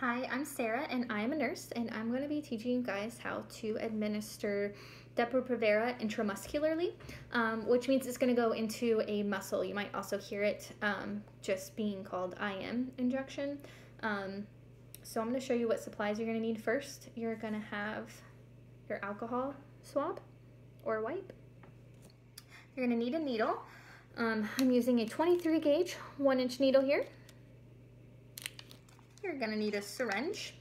Hi, I'm Sarah and I am a nurse and I'm going to be teaching you guys how to administer Depo-Provera intramuscularly, um, which means it's going to go into a muscle. You might also hear it um, just being called IM injection. Um, so I'm going to show you what supplies you're going to need first. You're going to have your alcohol swab or wipe. You're going to need a needle. Um, I'm using a 23 gauge 1 inch needle here. You're gonna need a syringe.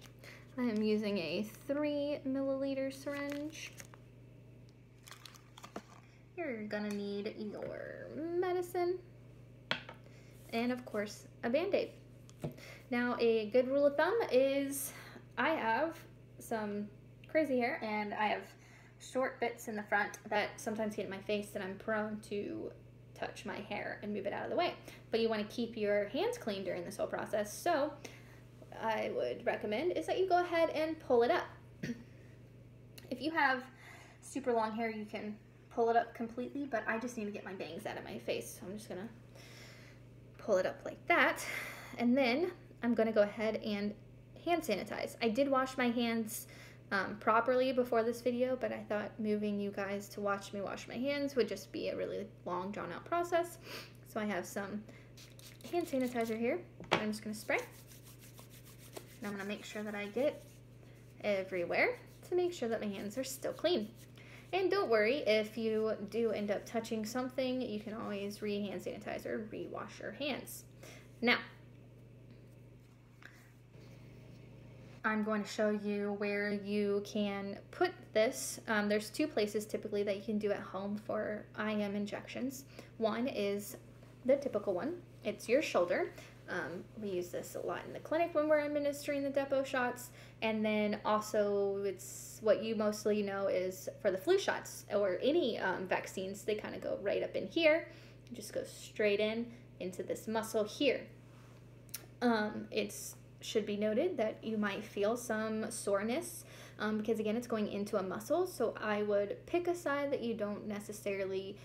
I am using a three milliliter syringe. You're gonna need your medicine and of course a band-aid. Now a good rule of thumb is I have some crazy hair and I have short bits in the front that sometimes get in my face and I'm prone to touch my hair and move it out of the way. But you want to keep your hands clean during this whole process. So I would recommend is that you go ahead and pull it up. if you have super long hair, you can pull it up completely, but I just need to get my bangs out of my face. So I'm just gonna pull it up like that. And then I'm gonna go ahead and hand sanitize. I did wash my hands um, properly before this video, but I thought moving you guys to watch me wash my hands would just be a really long drawn out process. So I have some hand sanitizer here. I'm just gonna spray. And I'm gonna make sure that I get everywhere to make sure that my hands are still clean. And don't worry, if you do end up touching something, you can always re-hand sanitize or re-wash your hands. Now, I'm going to show you where you can put this. Um, there's two places typically that you can do at home for IM injections. One is the typical one. It's your shoulder. Um, we use this a lot in the clinic when we're administering the Depo shots. And then also, it's what you mostly know is for the flu shots or any um, vaccines, they kind of go right up in here, just go straight in into this muscle here. Um, it's should be noted that you might feel some soreness um, because again it's going into a muscle so i would pick a side that you don't necessarily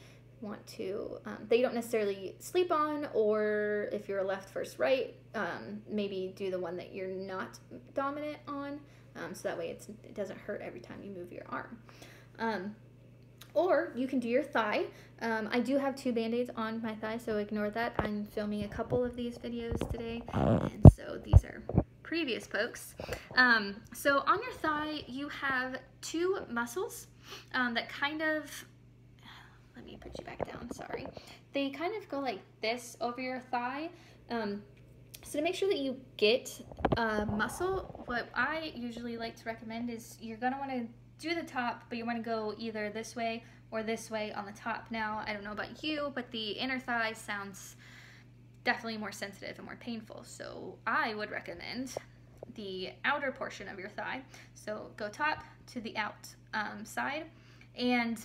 want to um, that you don't necessarily sleep on or if you're left first right um, maybe do the one that you're not dominant on um, so that way it doesn't hurt every time you move your arm um, or you can do your thigh. Um, I do have two band-aids on my thigh, so ignore that. I'm filming a couple of these videos today, and so these are previous pokes. Um, so on your thigh, you have two muscles um, that kind of, let me put you back down, sorry. They kind of go like this over your thigh. Um, so to make sure that you get a muscle, what I usually like to recommend is you're gonna wanna do the top, but you want to go either this way or this way on the top. Now, I don't know about you, but the inner thigh sounds definitely more sensitive and more painful. So I would recommend the outer portion of your thigh. So go top to the out um, side. And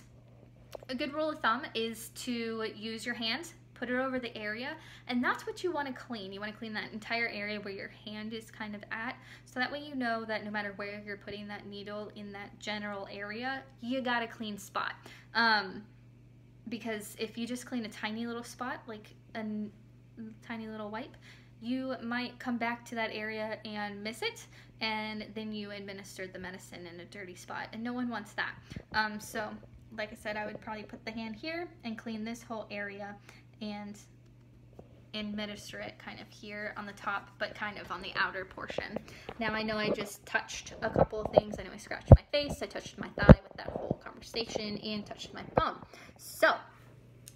a good rule of thumb is to use your hand put it over the area, and that's what you want to clean. You want to clean that entire area where your hand is kind of at, so that way you know that no matter where you're putting that needle in that general area, you got a clean spot. Um, because if you just clean a tiny little spot, like a tiny little wipe, you might come back to that area and miss it, and then you administered the medicine in a dirty spot, and no one wants that. Um, so like I said, I would probably put the hand here and clean this whole area and administer it kind of here on the top, but kind of on the outer portion. Now I know I just touched a couple of things. I know I scratched my face, I touched my thigh with that whole conversation, and touched my thumb. So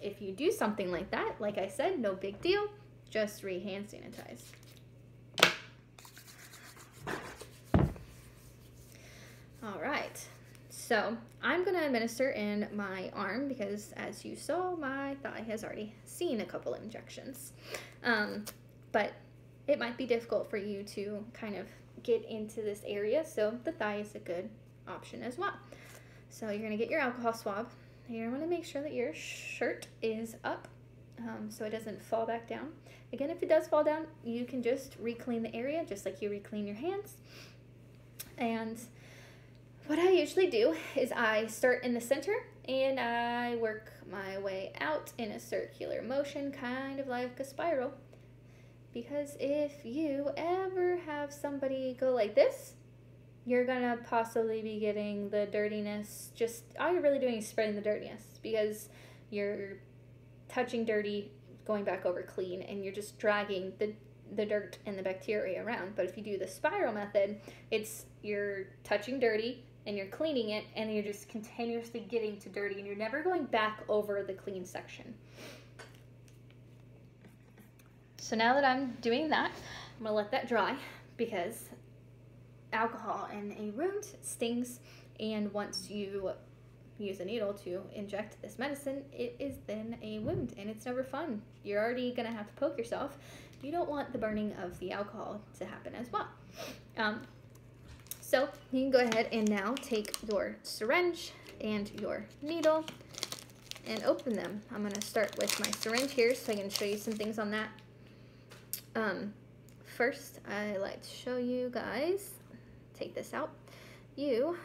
if you do something like that, like I said, no big deal, just re-hand sanitize. All right. So I'm going to administer in my arm because as you saw, my thigh has already seen a couple injections. Um, but it might be difficult for you to kind of get into this area, so the thigh is a good option as well. So you're going to get your alcohol swab. You're going to make sure that your shirt is up um, so it doesn't fall back down. Again, if it does fall down, you can just re-clean the area just like you re-clean your hands. And what I usually do is I start in the center and I work my way out in a circular motion, kind of like a spiral. because if you ever have somebody go like this, you're gonna possibly be getting the dirtiness. Just all you're really doing is spreading the dirtiness because you're touching dirty, going back over clean, and you're just dragging the the dirt and the bacteria around. But if you do the spiral method, it's you're touching dirty and you're cleaning it and you're just continuously getting to dirty and you're never going back over the clean section. So now that I'm doing that, I'm gonna let that dry because alcohol in a wound stings and once you use a needle to inject this medicine, it is then a wound and it's never fun. You're already gonna have to poke yourself. You don't want the burning of the alcohol to happen as well. Um, so you can go ahead and now take your syringe and your needle and open them. I'm gonna start with my syringe here so I can show you some things on that. Um, first, I like to show you guys, take this out. You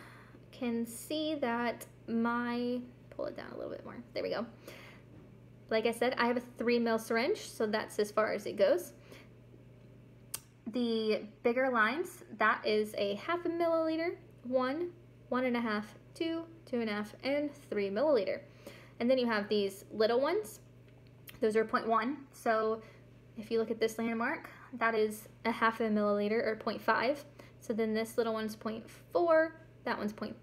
can see that my, pull it down a little bit more. There we go. Like I said, I have a three mil syringe, so that's as far as it goes. The bigger lines, that is a half a milliliter, one, one and a half, two, two and a half, and three milliliter. And then you have these little ones. Those are 0.1. So if you look at this landmark, that is a half a milliliter or 0.5. So then this little one's 0.4, that one's 0.3,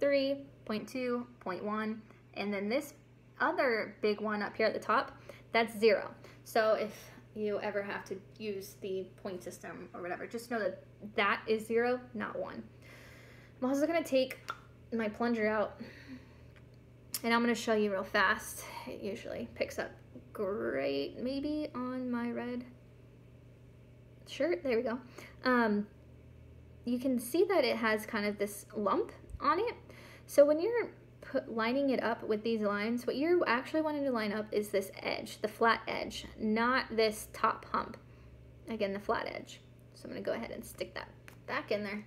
0.2, 0.1, and then this other big one up here at the top, that's zero. So if you ever have to use the point system or whatever, just know that that is zero, not one. I'm also gonna take my plunger out and I'm gonna show you real fast. It usually picks up great, maybe on my red shirt, there we go. Um, you can see that it has kind of this lump on it. So when you're put, lining it up with these lines, what you're actually wanting to line up is this edge, the flat edge, not this top hump. Again, the flat edge. So I'm gonna go ahead and stick that back in there.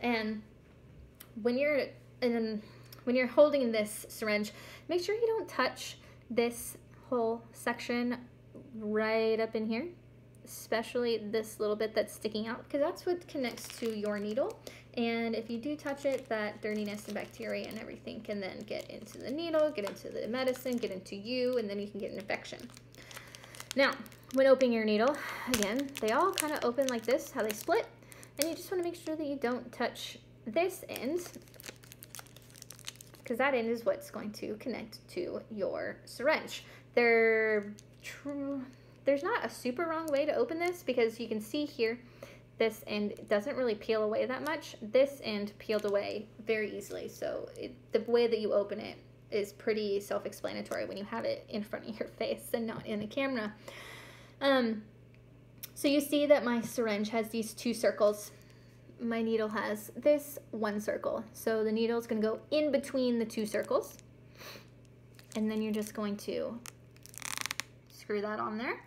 And when you're and then when you're holding this syringe, make sure you don't touch this whole section right up in here especially this little bit that's sticking out because that's what connects to your needle. And if you do touch it that dirtiness and bacteria and everything can then get into the needle get into the medicine get into you and then you can get an infection. Now when opening your needle again they all kind of open like this how they split. And you just want to make sure that you don't touch this end because that end is what's going to connect to your syringe. They're true there's not a super wrong way to open this because you can see here this end doesn't really peel away that much. This end peeled away very easily. So it, the way that you open it is pretty self-explanatory when you have it in front of your face and not in the camera. Um, so you see that my syringe has these two circles. My needle has this one circle. So the needle is going to go in between the two circles. And then you're just going to screw that on there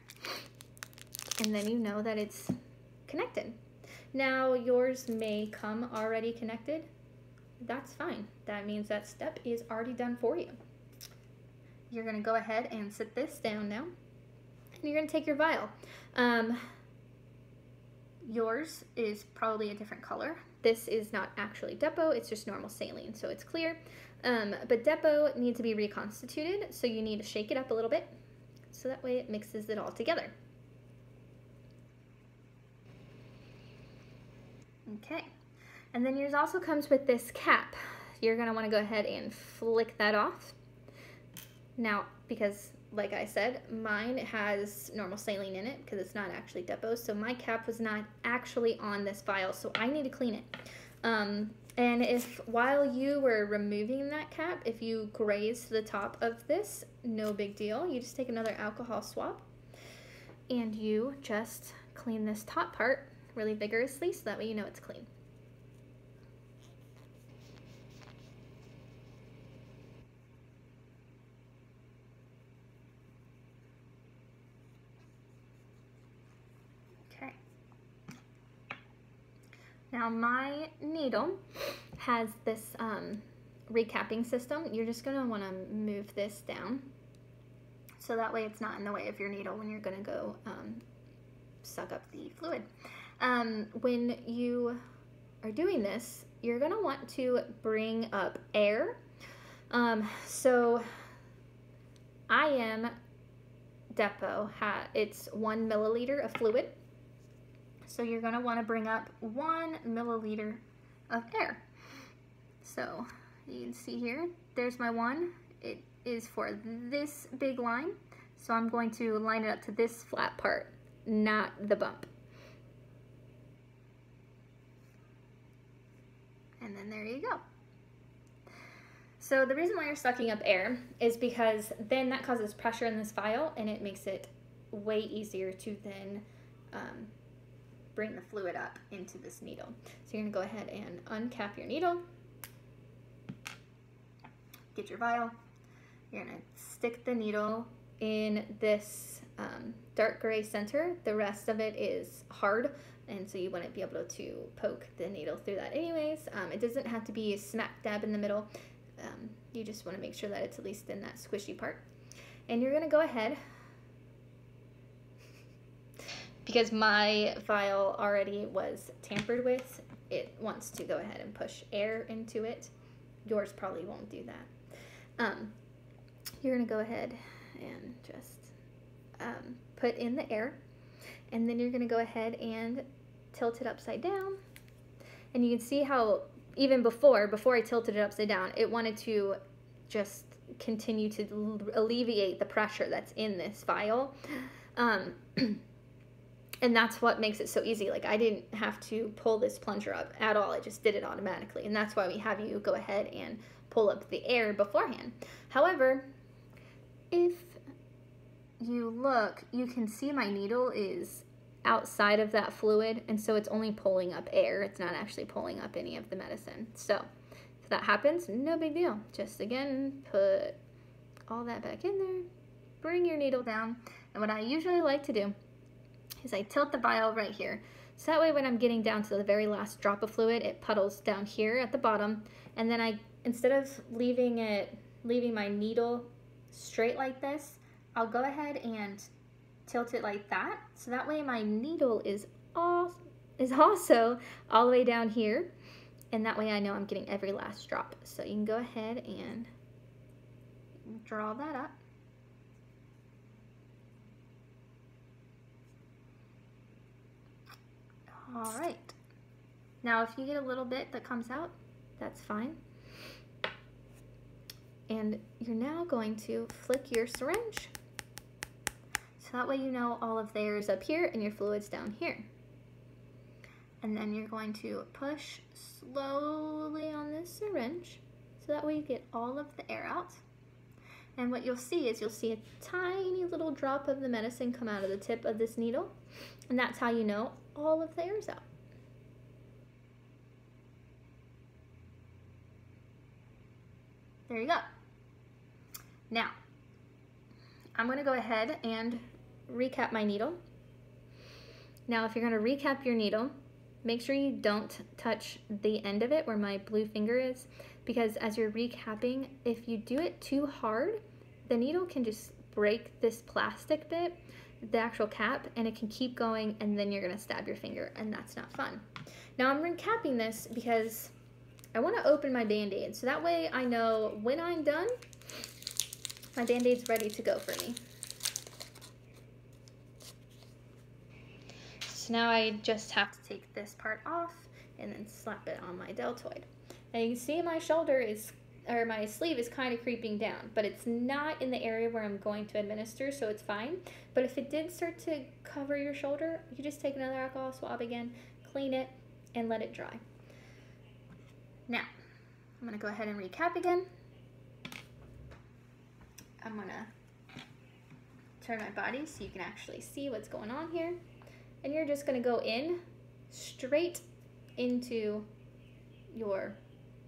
and then you know that it's connected. Now yours may come already connected. That's fine. That means that step is already done for you. You're gonna go ahead and sit this down now. And you're gonna take your vial. Um, yours is probably a different color. This is not actually Depo, it's just normal saline, so it's clear. Um, but Depo needs to be reconstituted, so you need to shake it up a little bit, so that way it mixes it all together. Okay, and then yours also comes with this cap. You're gonna wanna go ahead and flick that off. Now, because like I said, mine has normal saline in it because it's not actually Depo, so my cap was not actually on this vial, so I need to clean it. Um, and if while you were removing that cap, if you grazed the top of this, no big deal. You just take another alcohol swab and you just clean this top part really vigorously so that way you know it's clean. Okay. Now my needle has this um, recapping system. You're just going to want to move this down so that way it's not in the way of your needle when you're going to go um, suck up the fluid. Um, when you are doing this, you're gonna want to bring up air. Um, so IM Depo, ha it's one milliliter of fluid. So you're gonna wanna bring up one milliliter of air. So you can see here, there's my one. It is for this big line. So I'm going to line it up to this flat part, not the bump. And then there you go. So the reason why you're sucking up air is because then that causes pressure in this vial and it makes it way easier to then um, bring the fluid up into this needle. So you're gonna go ahead and uncap your needle, get your vial, you're gonna stick the needle in this um, dark gray center. The rest of it is hard, and so you wouldn't be able to poke the needle through that anyways. Um, it doesn't have to be a smack dab in the middle. Um, you just want to make sure that it's at least in that squishy part. And you're going to go ahead, because my vial already was tampered with, it wants to go ahead and push air into it. Yours probably won't do that. Um, you're going to go ahead and just um, put in the air. And then you're going to go ahead and tilt it upside down. And you can see how even before, before I tilted it upside down, it wanted to just continue to alleviate the pressure that's in this vial. Um, and that's what makes it so easy. Like I didn't have to pull this plunger up at all. I just did it automatically. And that's why we have you go ahead and pull up the air beforehand. However, if you look, you can see my needle is outside of that fluid and so it's only pulling up air. It's not actually pulling up any of the medicine. So if that happens, no big deal. Just again, put all that back in there, bring your needle down. And what I usually like to do is I tilt the vial right here. So that way when I'm getting down to the very last drop of fluid, it puddles down here at the bottom. And then I, instead of leaving it, leaving my needle straight like this, I'll go ahead and tilt it like that. So that way my needle is, all, is also all the way down here. And that way I know I'm getting every last drop. So you can go ahead and draw that up. All right. Now if you get a little bit that comes out, that's fine. And you're now going to flick your syringe. So that way you know all of theirs up here and your fluid's down here. And then you're going to push slowly on this syringe so that way you get all of the air out. And what you'll see is you'll see a tiny little drop of the medicine come out of the tip of this needle. And that's how you know all of the air's out. There you go. Now, I'm going to go ahead and recap my needle. Now, if you're going to recap your needle, make sure you don't touch the end of it where my blue finger is because as you're recapping, if you do it too hard, the needle can just break this plastic bit, the actual cap, and it can keep going and then you're going to stab your finger and that's not fun. Now I'm recapping this because I want to open my band-aid so that way I know when I'm done my band-aid's ready to go for me. So now I just have to take this part off and then slap it on my deltoid. And you can see my shoulder is, or my sleeve is kind of creeping down, but it's not in the area where I'm going to administer, so it's fine. But if it did start to cover your shoulder, you just take another alcohol swab again, clean it, and let it dry. Now, I'm gonna go ahead and recap again. I'm gonna turn my body so you can actually see what's going on here. And you're just gonna go in straight into your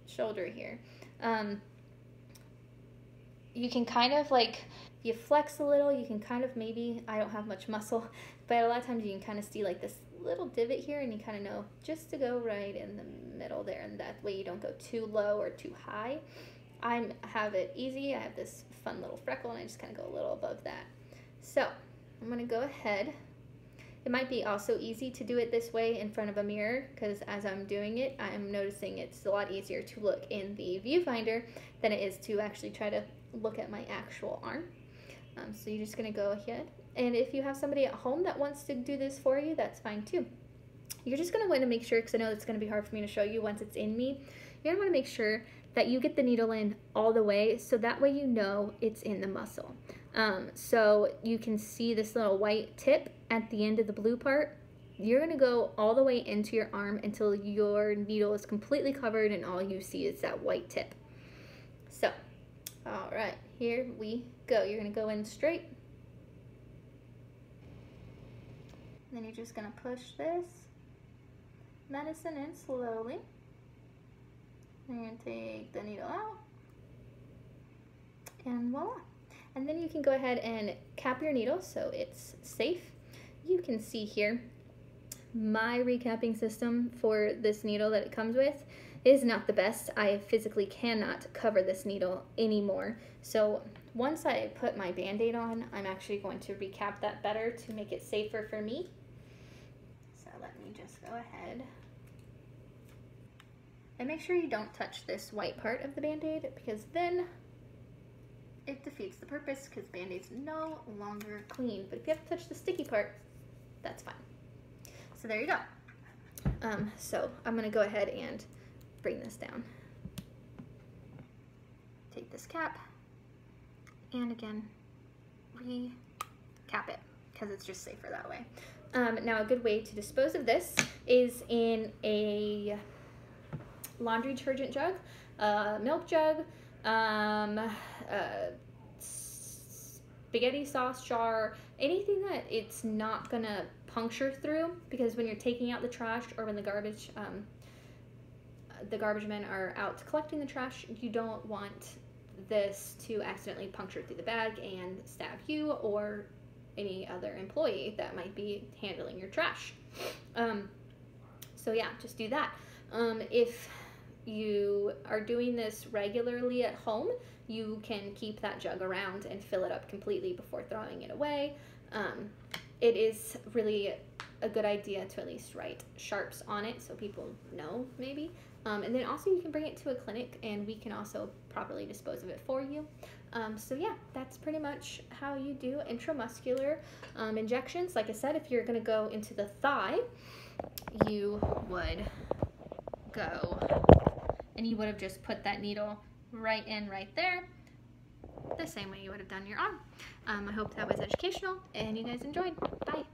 shoulder here. Um, you can kind of like, you flex a little, you can kind of maybe, I don't have much muscle, but a lot of times you can kind of see like this little divot here and you kind of know just to go right in the middle there and that way you don't go too low or too high. I have it easy. I have this fun little freckle and I just kind of go a little above that. So I'm going to go ahead It might be also easy to do it this way in front of a mirror because as I'm doing it, I'm noticing it's a lot easier to look in the viewfinder than it is to actually try to look at my actual arm. Um, so you're just gonna go ahead. And if you have somebody at home that wants to do this for you, that's fine too. You're just gonna want to make sure, because I know it's gonna be hard for me to show you once it's in me, you're gonna wanna make sure that you get the needle in all the way so that way you know it's in the muscle. Um, so you can see this little white tip at the end of the blue part. You're gonna go all the way into your arm until your needle is completely covered and all you see is that white tip. So, all right, here we go. You're gonna go in straight. Then you're just gonna push this medicine in slowly. You're gonna take the needle out. And voila. And then you can go ahead and cap your needle so it's safe. You can see here my recapping system for this needle that it comes with is not the best. I physically cannot cover this needle anymore. So once I put my band-aid on, I'm actually going to recap that better to make it safer for me. So let me just go ahead. And make sure you don't touch this white part of the band-aid because then it defeats the purpose because Band-Aid's no longer clean. But if you have to touch the sticky part, that's fine. So there you go. Um, so I'm gonna go ahead and bring this down. Take this cap and again, recap it because it's just safer that way. Um, now a good way to dispose of this is in a laundry detergent jug, a milk jug, um, uh, spaghetti sauce jar, anything that it's not gonna puncture through because when you're taking out the trash or when the garbage, um, the garbage men are out collecting the trash, you don't want this to accidentally puncture through the bag and stab you or any other employee that might be handling your trash. Um, so yeah, just do that. Um, if you are doing this regularly at home, you can keep that jug around and fill it up completely before throwing it away. Um, it is really a good idea to at least write sharps on it so people know maybe. Um, and then also you can bring it to a clinic and we can also properly dispose of it for you. Um, so yeah, that's pretty much how you do intramuscular um, injections. Like I said, if you're gonna go into the thigh, you would go and you would have just put that needle right in right there the same way you would have done your arm. Um, I hope that was educational and you guys enjoyed. Bye.